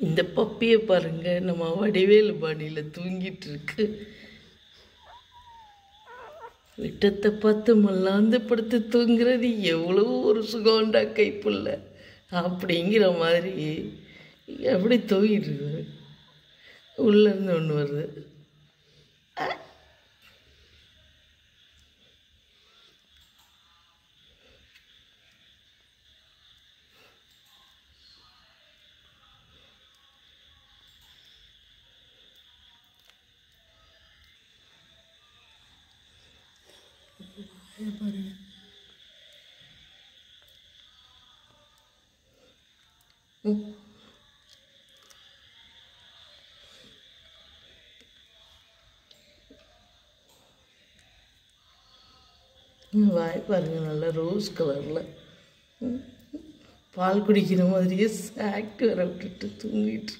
இந்த பப்பியை பாருங்க நம்ம வடிவேலு பாணியில் தூங்கிட்டு இருக்கு. விட்டத்தை பார்த்து மல்லாந்து படுத்து தூங்குறது எவ்வளோ ஒரு சுகம்டா கைப்புள்ள அப்படிங்கிற மாதிரி. எப்படி தூங்கிட்டு இருக்கு? உள்ளேருந்து ஒன்று வருது. ம், வாய் பாருங்க நல்லா ரோஸ் கலரில் பால் குடிக்கிற மாதிரியே சாக்ட் வர விட்டுட்டு தூங்கிட்டு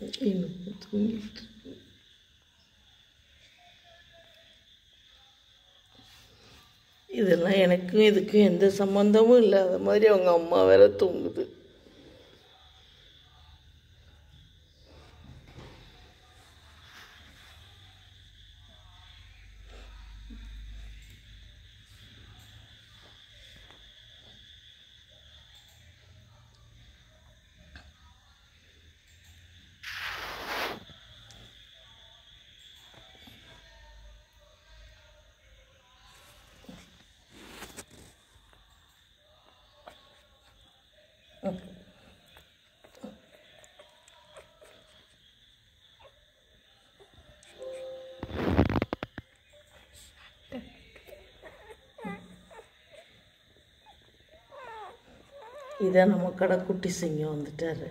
இருக்கு இன்னும் தூங்கிட்டு இருக்கு இதெல்லாம் எனக்கும் இதுக்கும் எந்த சம்மந்தமும் இல்லாத மாதிரி அவங்க அம்மா வேற தூங்குது இதை நம்ம கடைக்குட்டி சிங்கம் வந்துட்டாரு.